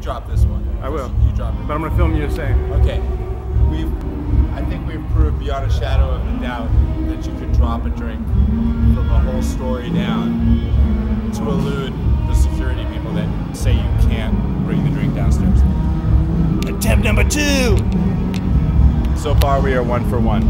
drop this one. I will. You drop it. But I'm gonna film you saying. Okay. We. I think we've proved beyond a shadow of a doubt that you can drop a drink from a whole story down to elude the security people that say you can't bring the drink downstairs. Attempt number two. So far, we are one for one.